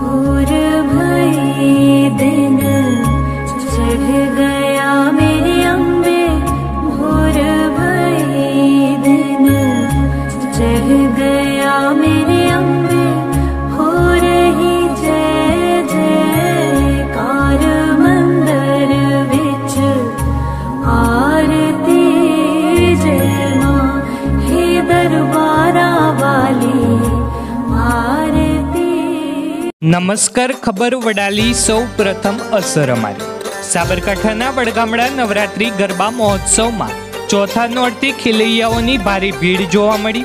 भोर भी નમસ્કાર, ખબર વડાલી સૌ પ્રથમ અસર અમારી. સાબરકાંઠાના વડગામડા નવરાત્રી ગરબા મહોત્સવમાં ચોથા નોરથી ખેલૈયાઓની ભારે ભીડ જોવા મળી.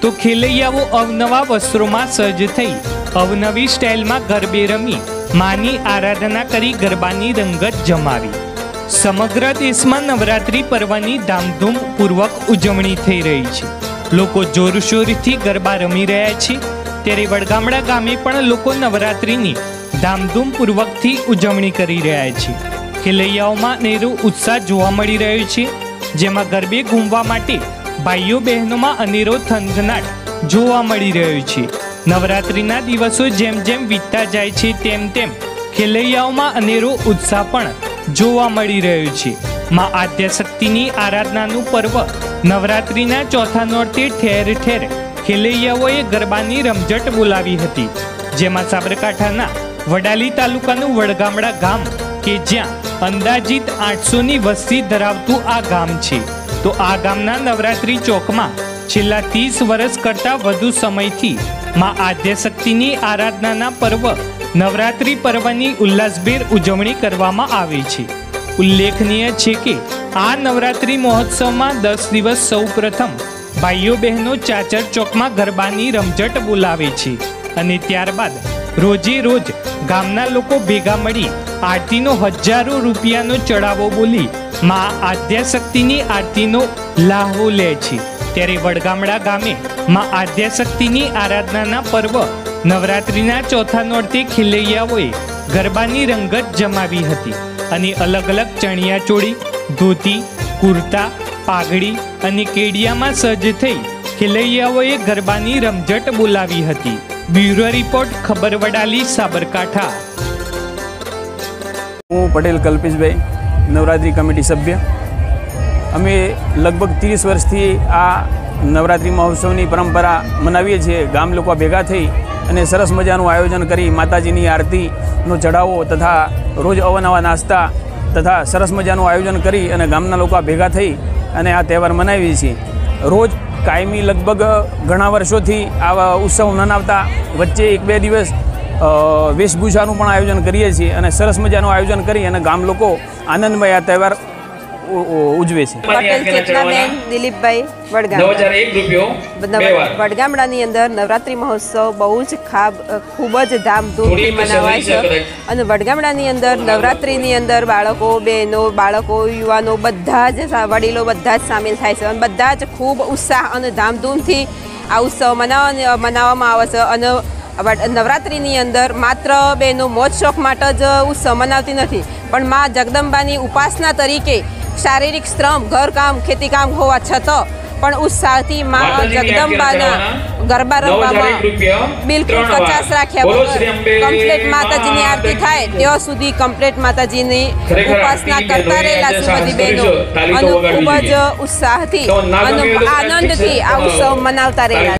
તો ખેલૈયાઓ અવનવા વસ્ત્રોમાં સજ્જ થઈ, અવનવી સ્ટાઇલમાં ગરબે રમી, માની આરાધના કરી ગરબાની રંગત જમાવી. સમગ્ર દેશમાં નવરાત્રી પર્વની ધામધૂમ પૂર્વક ઉજવણી થઈ રહી છે. લોકો જોરશોરથી ગરબા રમી રહ્યા છે. ત્યારે વડગામડા ગામે પણ લોકો નવરાત્રિની ધામધૂમ પૂર્વકથી ઉજવણી કરી રહ્યા છે. ખેલૈયાઓમાં અનેરો ઉત્સાહ જોવા મળી રહ્યો છે, જેમાં ગરબે ઘૂમવા માટે ભાઈઓ બહેનોમાં અનેરો થનગનાટ જોવા મળી રહ્યો છે. નવરાત્રિના દિવસો જેમ જેમ વીતતા જાય છે, તેમ તેમ ખેલૈયાઓમાં અનેરો ઉત્સાહ પણ જોવા મળી રહ્યો છે. માં આદ્યશક્તિની આરાધનાનું પર્વ નવરાત્રિના ચોથા નોરતે ઠેર ઠેર ખેલૈયાઓએ ગરબાની રમઝટ બોલાવી હતી, જેમાં સાબરકાંઠાના વડાલી તાલુકાનું વડગામડા ગામ કે જ્યાં અંદાજિત આઠસોની વસ્તી ધરાવતું આ ગામ છે. તો આ ગામના નવરાત્રી ચોકમાં છેલ્લા ત્રીસ વર્ષ કરતાં વધુ સમયથી માં આદ્યશક્તિની આરાધનાના પર્વ નવરાત્રી પર્વની ઉલ્લાસભેર ઉજવણી કરવામાં આવે છે. ઉલ્લેખનીય છે કે આ નવરાત્રી મહોત્સવમાં દસ દિવસ સૌ પ્રથમ ભાઈઓ બહેનો ચાચર ચોકમાં ગરબાની રમઝટ બોલાવે છે. અને ત્યારબાદ રોજે રોજ ગામના લોકો ભેગા મળી આરતીનો હજારો રૂપિયાનો ચડાવો બોલી મા આદ્યાશક્તિની આરતીનો લાહવો લે છે. ત્યારે વડગામડા ગામે મા આદ્યાશક્તિની આરાધનાના પર્વ નવરાત્રિના ચોથા નોરતે ખેલૈયાઓએ ગરબાની રંગત જમાવી હતી. અને અલગ અલગ ચણિયાચોળી ધોતી, કુર્તા પાઘડી અને કેડિયામાં સજ્જ થઈ ખેલૈયાઓએ ગરબાની રમઝટ બોલાવી હતી. બ્યુરો રિપોર્ટ ખબર વડાલી સાબરકાંઠા. હું પટેલ કલ્પેશભાઈ, નવરાત્રિ કમિટી સભ્ય. અમે લગભગ ત્રીસ વર્ષથી આ નવરાત્રિ મહોત્સવની પરંપરા મનાવીએ છીએ. ગામ લોકો ભેગા થઈ અને સરસ મજાનું આયોજન કરી માતાજીની આરતીનો ચઢાવો તથા રોજ અવનવા નાસ્તા તથા સરસ મજાનું આયોજન કરી અને ગામના લોકો ભેગા થઈ અને આ તહેવાર મનાવીએ છીએ. રોજ કાયમી લગભગ ઘણા વર્ષોથી આવા ઉત્સવ મનાવતા વચ્ચે એક બે દિવસ વેશભૂષાનું પણ આયોજન કરીએ છીએ અને સરસ મજાનું આયોજન કરી અને ગામ લોકો આનંદમય આ તહેવાર ઉજવે છે. પટેલ ચેતનાબેન દિલીપભાઈ વડગામડા વડગામડાની અંદર નવરાત્રી મહોત્સવ બહુ જ ખાબ ખૂબ જ ધામધૂમથી મનાવાય છે. અને વડગામડાની અંદર નવરાત્રિની અંદર બાળકો બહેનો બાળકો યુવાનો બધા જ વડીલો બધા જ સામેલ થાય છે. અને બધા જ ખૂબ ઉત્સાહ અને ધામધૂમથી આ ઉત્સવ મનાવવા મનાવવામાં આવે છે. અને નવરાત્રિની અંદર માત્ર બહેનો મોજ શોખ માટે જ ઉત્સવ મનાવતી નથી. પણ મા જગદંબાની ઉપાસના તરીકે શારીરિક શ્રમ ઘરકામ ખેતીકામ હોવા છતાં પણ ઉત્સાહથી મા જગદંબાના ગરબા રમવામાં બિલકુલ પચાસ રાખ્યા વગર કમ્પ્લેટ માતાજીની આરતી થાય ત્યાં સુધી કમ્પ્લેટ માતાજીની ઉપાસના કરતા રહેલા છે બધી બહેનો. અને ખૂબ જ ઉત્સાહથી અને આનંદથી આ ઉત્સવ મનાવતા રહેલા